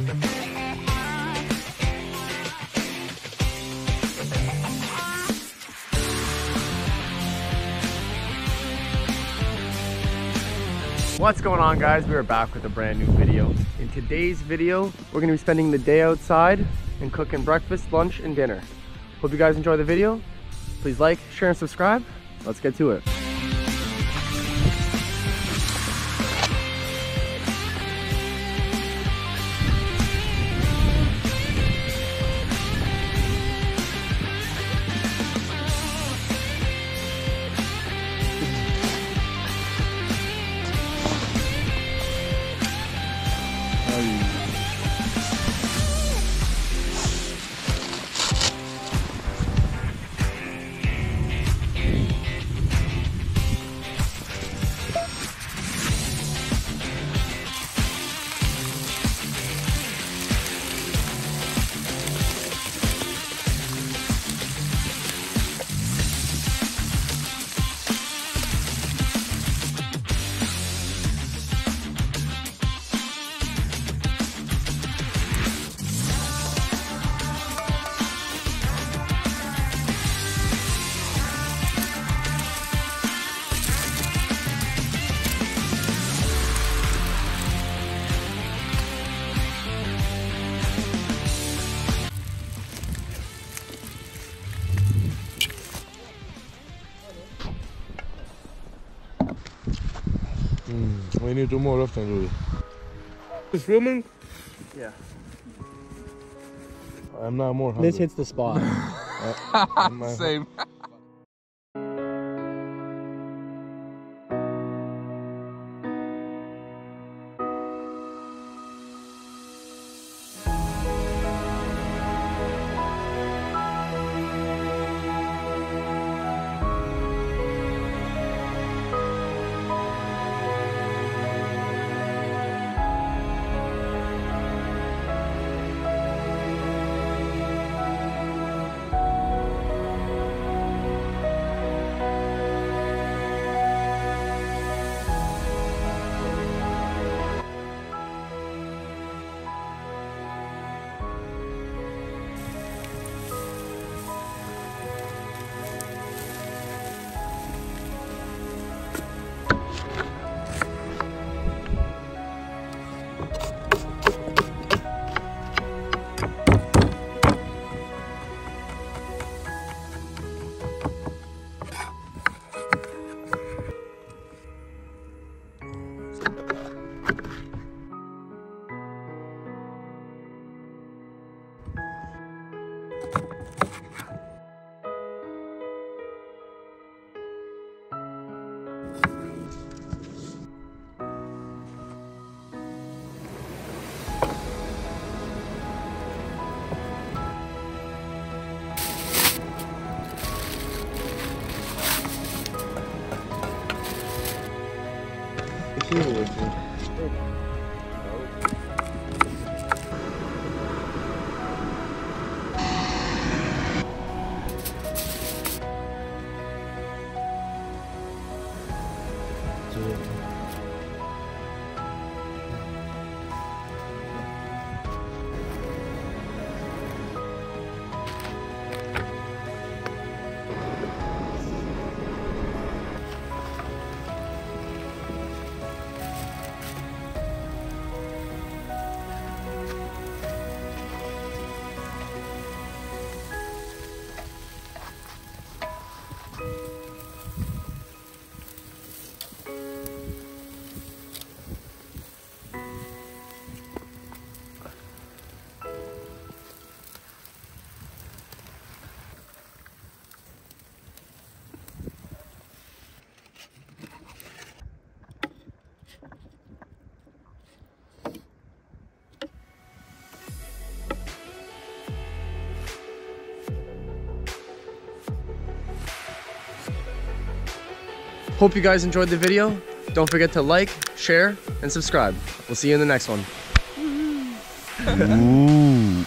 What's going on guys? We are back with a brand new video. In today's video, we're gonna be spending the day outside and cooking breakfast, lunch, and dinner. Hope you guys enjoy the video. Please like, share, and subscribe. Let's get to it. Mm, we need to do more often, Louis. Is filming? Yeah. I'm not more hungry. This hits the spot. I'm, uh, Same. Hope you guys enjoyed the video. Don't forget to like, share, and subscribe. We'll see you in the next one. Ooh.